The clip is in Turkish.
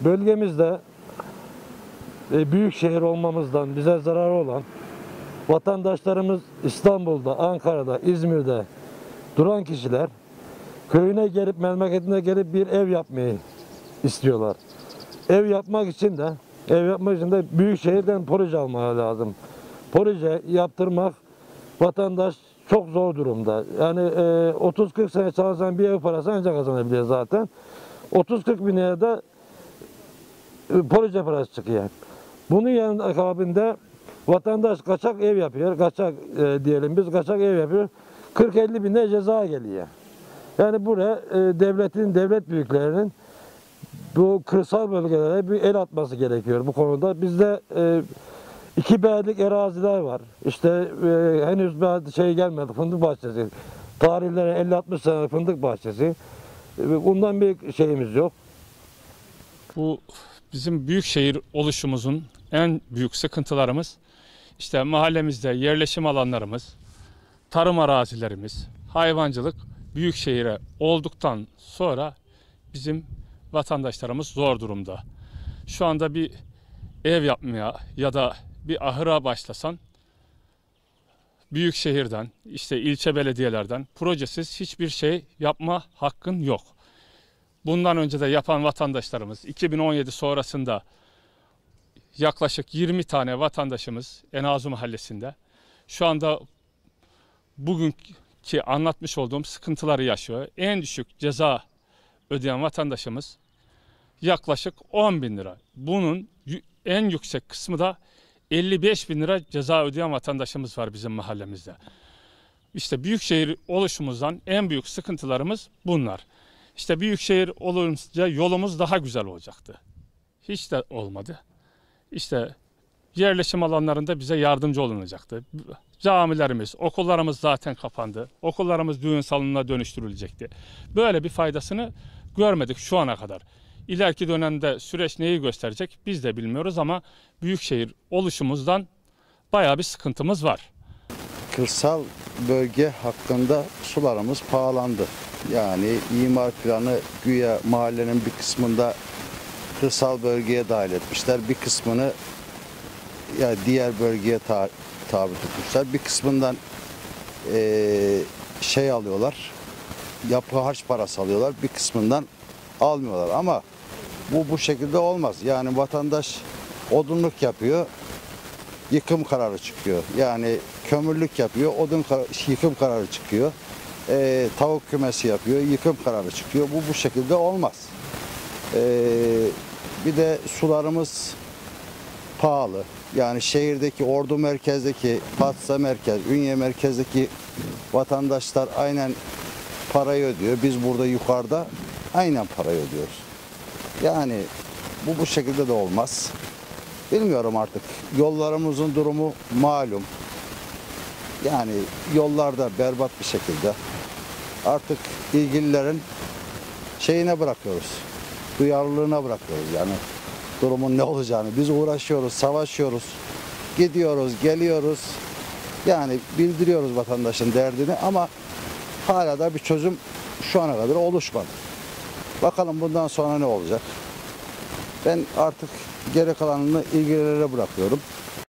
bölgemizde e, büyük şehir olmamızdan bize zararı olan vatandaşlarımız İstanbul'da, Ankara'da, İzmir'de duran kişiler köyüne gelip memleketine gelip bir ev yapmayı istiyorlar. Ev yapmak için de ev yapmak için de büyük şehirden proje almaları lazım. Proje yaptırmak vatandaş çok zor durumda. Yani e, 30-40 sene çalışan bir ev parası ancak kazanabiliyor zaten. 30-40 bin liraya e, proje parası çıkıyor. Bunun yanının akabinde vatandaş kaçak ev yapıyor. Kaçak e, diyelim biz kaçak ev yapıyor. 40-50 bin lira ceza geliyor. Yani buraya e, devletin, devlet büyüklerinin bu kırsal bölgelere bir el atması gerekiyor bu konuda. Bizde e, iki beylik eraziler var. İşte e, henüz bir şey gelmedi fındık bahçesi. Tarihlere 50-60 sene fındık bahçesi. E, bundan bir şeyimiz yok. Bu bizim büyük şehir oluşumuzun en büyük sıkıntılarımız işte mahallemizde yerleşim alanlarımız, tarım arazilerimiz, hayvancılık büyük şehire olduktan sonra bizim vatandaşlarımız zor durumda. Şu anda bir ev yapmaya ya da bir ahıra başlasan büyük şehirden, işte ilçe belediyelerden projesiz hiçbir şey yapma hakkın yok. Bundan önce de yapan vatandaşlarımız 2017 sonrasında yaklaşık 20 tane vatandaşımız Enazu Mahallesi'nde şu anda bugünkü anlatmış olduğum sıkıntıları yaşıyor. En düşük ceza ödeyen vatandaşımız yaklaşık 10 bin lira. Bunun en yüksek kısmı da 55 bin lira ceza ödeyen vatandaşımız var bizim mahallemizde. İşte büyükşehir oluşumuzdan en büyük sıkıntılarımız bunlar. İşte büyükşehir olunca yolumuz daha güzel olacaktı. Hiç de olmadı. İşte yerleşim alanlarında bize yardımcı olunacaktı. Camilerimiz, okullarımız zaten kapandı. Okullarımız düğün salonuna dönüştürülecekti. Böyle bir faydasını görmedik şu ana kadar. İleriki dönemde süreç neyi gösterecek biz de bilmiyoruz ama büyükşehir oluşumuzdan bayağı bir sıkıntımız var. kırsal bölge hakkında sularımız pahalandı. Yani imar planı güya mahallenin bir kısmında kırsal bölgeye dahil etmişler. Bir kısmını ya diğer bölgeye ta- tabi tutmuşlar. Bir kısmından eee, şey alıyorlar. Yapı harç parası alıyorlar. Bir kısmından almıyorlar ama bu bu şekilde olmaz. Yani vatandaş odunluk yapıyor yıkım kararı çıkıyor. Yani kömürlük yapıyor, odun kar- yıkım kararı çıkıyor. Ee, tavuk kümesi yapıyor, yıkım kararı çıkıyor. Bu bu şekilde olmaz. Ee, bir de sularımız pahalı. Yani şehirdeki, ordu merkezdeki, Fatsa merkez, Ünye merkezdeki vatandaşlar aynen parayı ödüyor. Biz burada yukarıda aynen parayı ödüyoruz. Yani bu bu şekilde de olmaz. Bilmiyorum artık. Yollarımızın durumu malum. Yani yollarda berbat bir şekilde. Artık ilgililerin şeyine bırakıyoruz. Duyarlılığına bırakıyoruz yani. Durumun ne olacağını. Biz uğraşıyoruz, savaşıyoruz. Gidiyoruz, geliyoruz. Yani bildiriyoruz vatandaşın derdini ama hala da bir çözüm şu ana kadar oluşmadı. Bakalım bundan sonra ne olacak? Ben artık geri kalanını ilgililere bırakıyorum.